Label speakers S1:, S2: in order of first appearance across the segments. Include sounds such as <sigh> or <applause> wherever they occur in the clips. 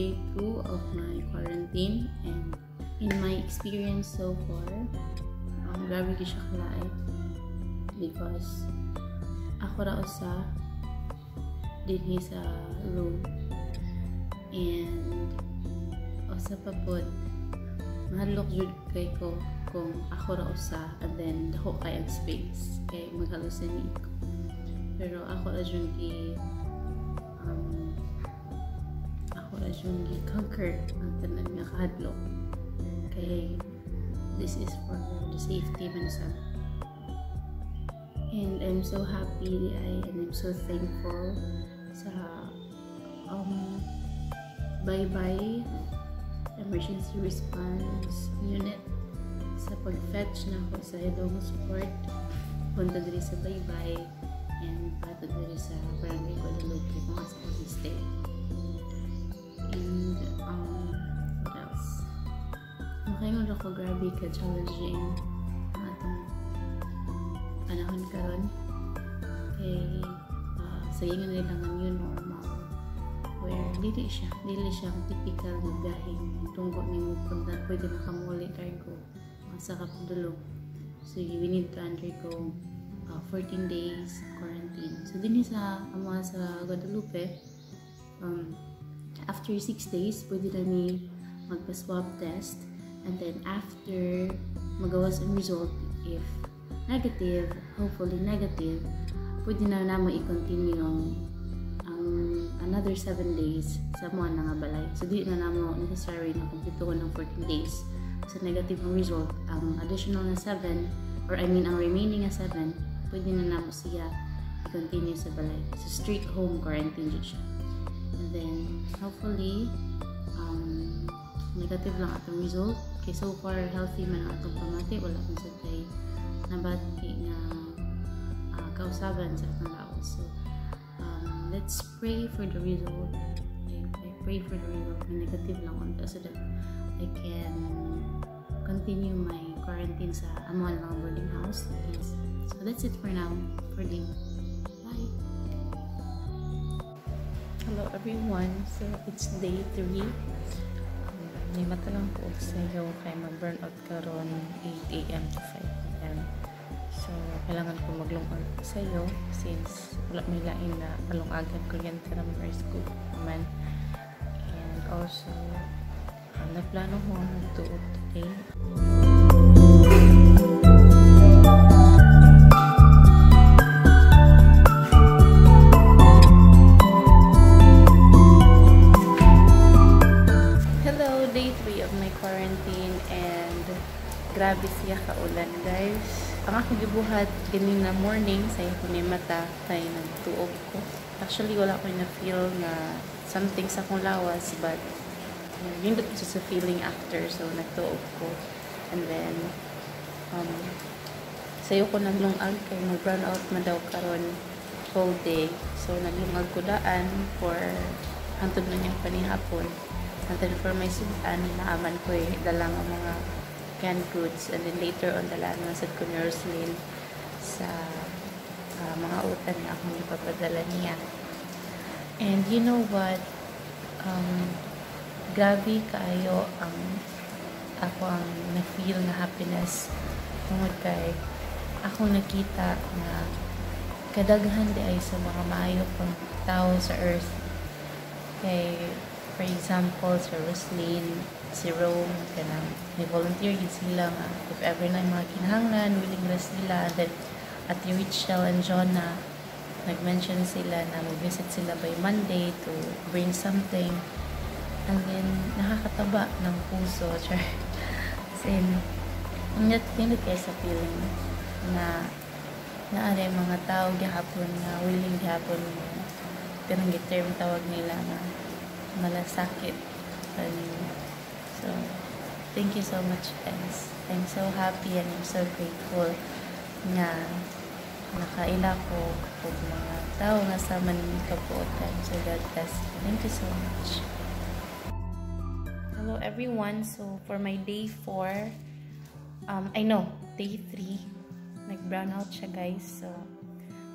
S1: day two of my quarantine and in my experience so far, um, grabe ko siya kalait because ako ra usa dinhi sa room. And usa pa pod mahadlok jud kay ko kung ako ra usa and then dako kay ang space kay maghalusinate ko. Pero ako ra jud um, ako ra jud gi conquer ang tanan nga kahadlok kay this is for the safety man sa. And I'm so happy I and I'm so thankful sa um bye bye emergency response unit sa pag-fetch na ako sa idong support punta diri sa Baybay and pato diri sa Barangay Guadalupe kung asa ko stay and um what else? Makaingon ako grabe ka challenging. Ang atong panahon karon kay uh, sa ingon nila nga new normal. Where dili siya dili siya ang typical nga gahing tungkol ni mo punta pwede makamuli cargo. Sa kapudulog so we need to undergo uh, 14 days quarantine. So din sa amo sa Guadalupe um, after 6 days pwede na ni magpa-swab test and then after magawas ang result if negative hopefully negative pwede na naman i-continue ang another 7 days sa mga nga balay. So, di na namo necessary na kumpleto ko ng 14 days. Sa negative ang result, ang additional na 7, or I mean, ang remaining na 7, pwede na namo siya i-continue sa balay. So, strict home quarantine siya. And then, hopefully, um, negative lang atong result. Kay so far, healthy man ang atong pamati. Wala kong sa kay nabati na uh, kausaban sa atong lawas. So, let's pray for the result. I, I pray for the result. May negative lang unta so that I can continue my quarantine sa Amuan lang boarding house. So that's it for now. For the Hello everyone. So it's day 3. Um, may matalang po sa iyo kay mag-burnout karon 8 a.m. to 5 p.m. So, kailangan ko maglungag sa iyo since wala may lain na malungagan kuryente na mga school naman. And also, uh, nagplano ko magtuot akong gibuhat ganina morning sa ko ni mata kay nagtuog ko. Actually wala ko na feel na something sa akong lawas but yun dito sa feeling after so nagtuog ko. And then um, sayo ko naglungag kay mag run out man daw karon whole day. So naglungag ko daan for hantod na niyang panihapon. And then for my sudan naaman ko eh dalang ang mga canned goods. And then later on dala na sa ko ni Roslyn sa uh, mga utan na akong ipapadala niya. And you know what? Um, grabe kaayo ang ako ang na-feel na happiness tungod kay ako nakita na kadaghan di ay sa mga maayo pang tao sa earth. Kay for example sa Roslyn si Rome kanang ni volunteer gid sila nga if ever na mga kinahanglan willing na sila then at Rachel and Jonah nag-mention sila na mag-visit sila by Monday to bring something. And then nakakataba ng puso. <laughs> Char. Sin ngat pinit kay sa feeling na naari mga tao gihapon na willing gihapon mo kanang term tawag nila na malasakit. And So, thank you so much guys. I'm so happy and I'm so grateful na nakaila ko kung mga tao nga sa maning kapuotan. So, God bless you. Thank you so much. Hello everyone. So, for my day 4, um, I know, day 3. Nag-brown out siya guys. So,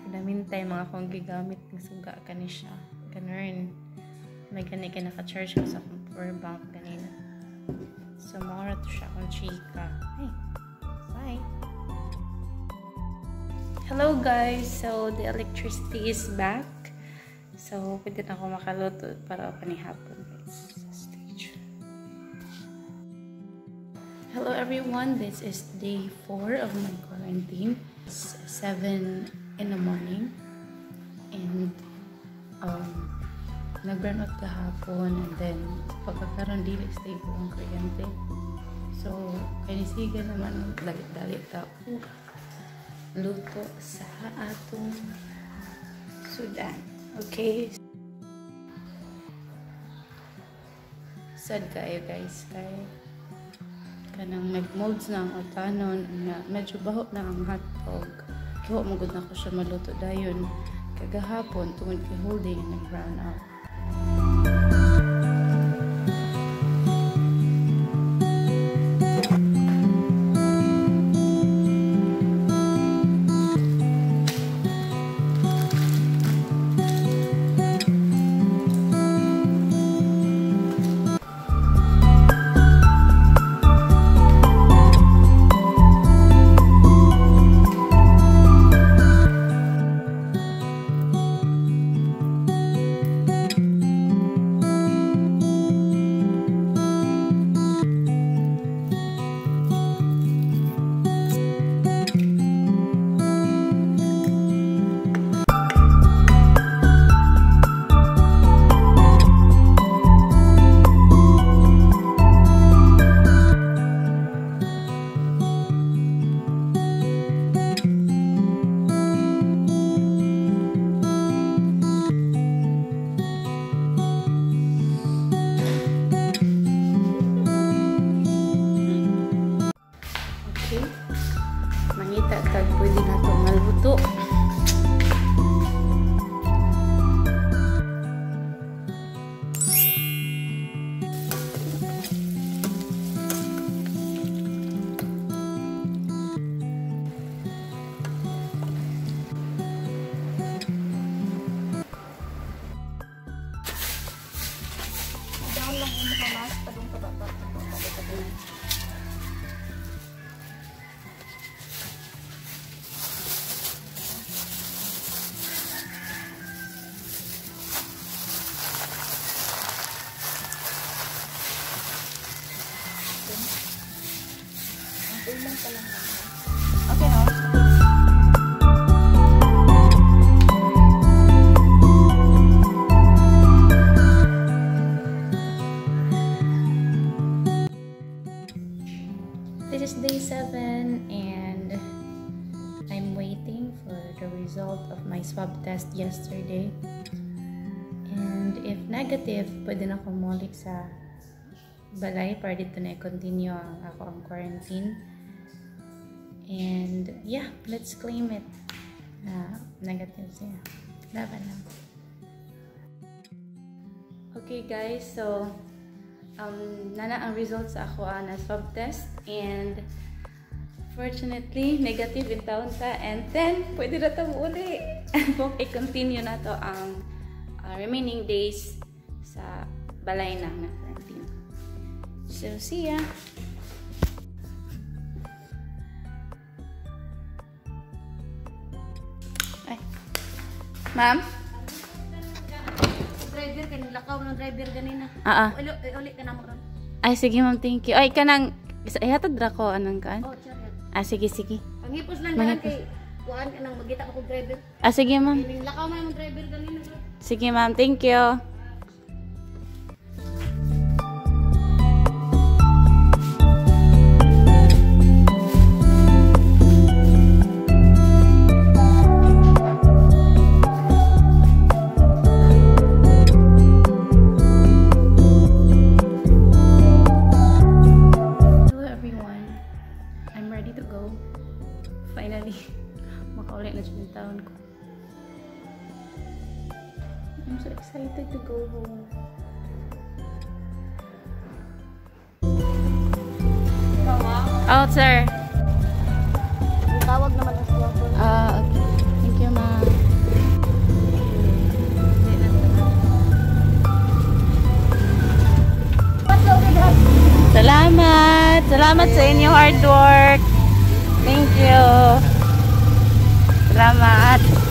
S1: for the meantime, mga akong gigamit, nagsuga ka ni siya. Ganun. May gani ka naka-charge ko sa power bank ganina. So, mga to siya akong chika. Hey, bye! Hello guys! So, the electricity is back. So, pwede na ako makaluto para panihapon. Stage. Hello everyone! This is day 4 of my quarantine. It's 7 in the morning. And, um, nag-burn out kahapon and then pagkakaroon dili stable ang kuryente. So, kanisiga naman dalit-dalit ako luto sa atong Sudan. Okay. Sad kayo guys kay kanang nag-molds na ang utanon na medyo baho na ang hotdog. Kiwa magod na ko siya maluto dayon kagahapon tungod kay holding nag-brown out.
S2: Okay, no?
S1: This is day 7 and I'm waiting for the result of my swab test yesterday. And if negative, pwede na akong mulik sa balay para dito na i-continue ang ako ang quarantine. And yeah, let's claim it. Na negative siya. Laban lang. Okay guys, so um, nana ang results sa ako uh, na swab test. And fortunately negative in taon ta and then pwede na ito uli <laughs> i-continue na to ang uh, remaining days sa balay na na quarantine. So see ya ma'am
S2: Driver, kanina lakaw ng driver ganina.
S1: ah ah
S2: Uli, uli ka na mo ron.
S1: ay sige ma'am thank you ay kanang ihatag ra ko anong kan
S2: Oh, sorry.
S1: ah sige sige
S2: Panghipos lang
S1: Manghipos.
S2: kay kuan ka nang magita ko driver.
S1: ah sige ma'am
S2: lakaw man yung driver ganina.
S1: Sige ma'am, thank you. Out, sir. Tawag naman ang squadron. Ah, okay. Thank you, ma'am. Salamat! Salamat sa inyong hard work! Thank you! Salamat!